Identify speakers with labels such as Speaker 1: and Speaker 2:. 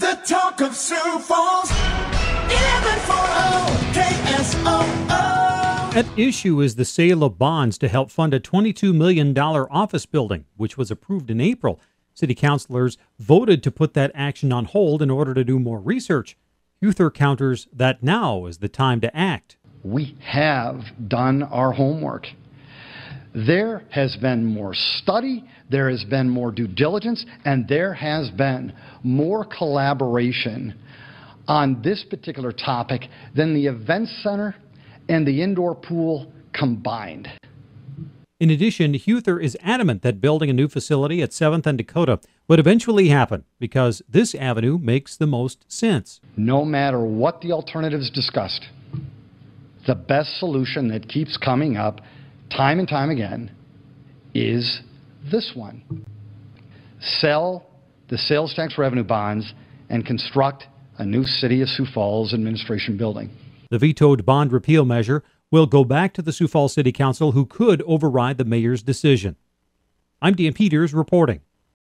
Speaker 1: The talk of Sioux Falls, 1140 KSOO.
Speaker 2: At issue is the sale of bonds to help fund a $22 million office building, which was approved in April. City councilors voted to put that action on hold in order to do more research. Huether counters that now is the time to act.
Speaker 3: we have done our homework. There has been more study, there has been more due diligence, and there has been more collaboration on this particular topic than the event center and the indoor pool combined.
Speaker 2: In addition, Huether is adamant that building a new facility at 7th and Dakota would eventually happen because this avenue makes the most sense.
Speaker 3: No matter what the alternatives discussed, the best solution that keeps coming up time and time again is this one. Sell the sales tax revenue bonds and construct a new City of Sioux Falls administration building.
Speaker 2: The vetoed bond repeal measure will go back to the Sioux Falls City Council, who could override the mayor's decision. I'm Dan Peters reporting.